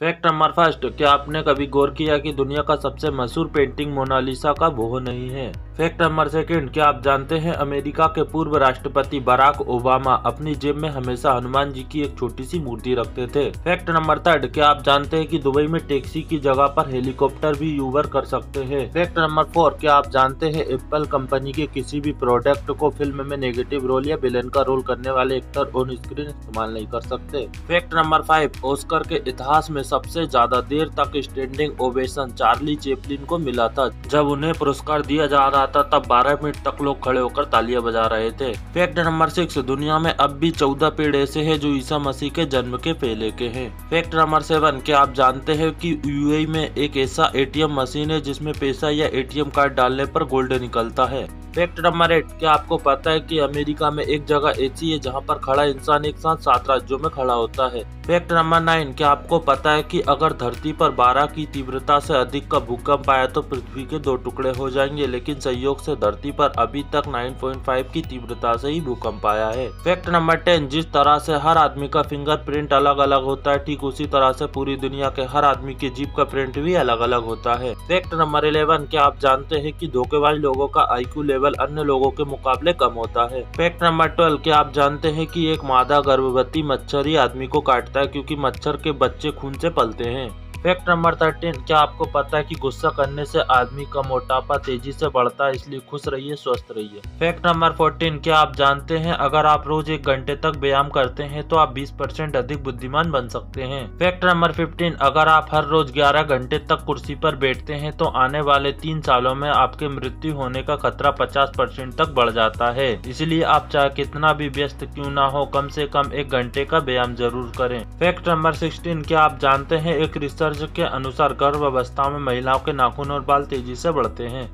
Fact number first क्या आपने कभी गौर किया कि दुनिया का सबसे मशहूर पेंटिंग मोनालिसा का वो नहीं है? फैक्ट नंबर सेकंड क्या आप जानते हैं अमेरिका के पूर्व राष्ट्रपति बराक ओबामा अपनी जेब में हमेशा हनुमान जी की एक छोटी सी मूर्ति रखते थे? फैक्ट नंबर थर्ड क्या आप जानते हैं कि दुबई में टैक्सी की जगह पर हेलीकॉप्टर भी यूबर कर सकते हैं? फैक्ट नंबर फोर क्या आप जानते हैं एप्पल कंपनी के किसी भी प्रोडक्ट को फ़िल्म में नेगेटिव रोल या विलेन का रोल करने वाले एक्टर ऑन स्क्रीन इस्तेमाल नहीं कर सकते? फैक्ट नंबर फाइव ऑस्कर के इतिहास में सबसे ज़्यादा देर तक स्टैंडिंग ओवेशन चार्ली चेपलिन को मिला था। जब उन्हें पुरस्कार दिया जा रहा था, तब 12 मिनट तक लोग खड़े होकर तालियाँ बजा रहे थे। फैक्ट नंबर सिक्स दुनिया में अब भी 14 पेड़ ऐसे है जो ईसा मसीह के जन्म के पहले के है। फैक्ट नंबर सेवन क्या आप जानते हैं की यूएई में एक ऐसा एटीएम मशीन है जिसमें पैसा या एटीएम कार्ड डालने पर गोल्ड निकलता है? फैक्ट नंबर एट क्या आपको पता है कि अमेरिका में एक जगह ऐसी है जहाँ पर खड़ा इंसान एक साथ सात राज्यों में खड़ा होता है? फैक्ट नंबर नाइन क्या आपको पता है कि अगर धरती पर 12 की तीव्रता से अधिक का भूकंप आया तो पृथ्वी के दो टुकड़े हो जाएँगे, लेकिन संयोग से धरती पर अभी तक 9.5 की तीव्रता से ही भूकंप आया है। फैक्ट नंबर टेन जिस तरह से हर आदमी का फिंगरप्रिंट अलग अलग होता है, ठीक उसी तरह से पूरी दुनिया के हर आदमी के जीप का प्रिंट भी अलग अलग होता है। फैक्ट नंबर इलेवन क्या आप जानते हैं की धोखेबाज लोगों का आईक्यू लेवल अन्य लोगों के मुकाबले कम होता है। फैक्ट नंबर ट्वेल्व क्या आप जानते हैं कि एक मादा गर्भवती मच्छर ही आदमी को काटता है क्योंकि मच्छर के बच्चे खून से पलते हैं। फैक्ट नंबर थर्टीन क्या आपको पता है कि गुस्सा करने से आदमी का मोटापा तेज़ी से बढ़ता है, इसलिए खुश रहिए, स्वस्थ रहिए? फैक्ट नंबर फोर्टीन क्या आप जानते हैं, अगर आप रोज एक घंटे तक व्यायाम करते हैं तो आप 20 परसेंट अधिक बुद्धिमान बन सकते हैं। फैक्ट नंबर फिफ्टीन अगर आप हर रोज 11 घंटे तक कुर्सी पर बैठते हैं तो आने वाले तीन सालों में आपके मृत्यु होने का खतरा पचास परसेंट तक बढ़ जाता है। इसलिए आप चाहे कितना भी व्यस्त क्यूँ ना हो, कम से कम एक घंटे का व्यायाम ज़रूर करें। फैक्ट नंबर सिक्सटीन क्या आप जानते हैं, एक रिसर्च रिसर्च के अनुसार गर्भ अवस्था में महिलाओं के नाखून और बाल तेज़ी से बढ़ते हैं।